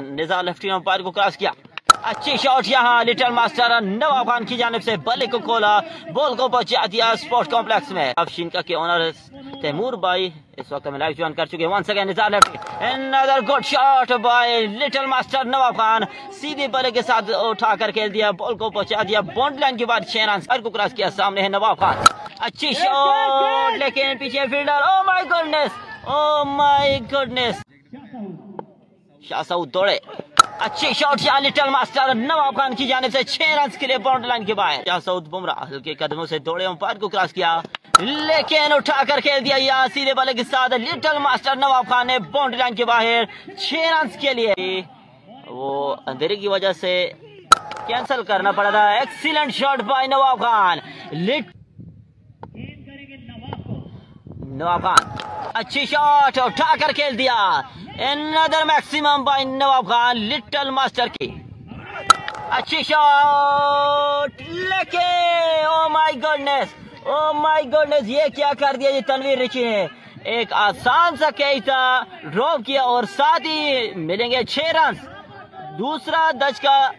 نظار lefty umpire کو cross کیا۔ اچھی شاٹ یہاں لٹل ماسٹر نواب خان کی جانب سے بلے کو کھولا۔ بول کو پہنچا دیا سپورٹ کمپلیکس میں۔ اب شینکا کے اونر تیمور بھائی اس وقت میں لائف جوان کر چکے one second نظار lefty another good shot by little master Nawab Khan. سیدھے بلے کے ساتھ اٹھا کر کھیل دیا۔ بال کو پہنچا دیا بونڈ لائن کے بعد چھ رن سر کو کراس کیا۔ سامنے ہے نواب خان۔ اچھی شاٹ لیکن پیچھے fielder oh my goodness oh my goodness Shah Saud دوڑے اچھی شاٹ یہاں لٹل ماسٹر نواب خان کی جانب سے چھ رنز کے لیے باؤنڈ لائن کے باہر۔ شاہ سعود بمراہ، ہلکے قدموں سے دوڑے، امپائر کو کراس کیا۔ لیکن اٹھا کر کھیل دیا یہاں سیدھے بالے کے ساتھ لٹل ماسٹر نواب خان نے باؤنڈ لائن کے باہر چھ رنز کے لیے۔ وہ اندھیرے کی وجہ سے کینسل کرنا پڑا تھا۔ Excellent shot by Nawab Khan. لٹ نواب خان۔ اچھی شاٹ اٹھا کر کھیل دیا۔ Another maximum by Nawab Khan little master کی۔ اچھی شاٹ لیکن او my goodness oh my goodness یہ کیا کر دیا یہ تنویر رچی نے؟ ایک آسان سا کیچ تھا ڈراپ کیا اور ساتھ ہی ملیں گے چھ رنز۔ دوسرا دج کا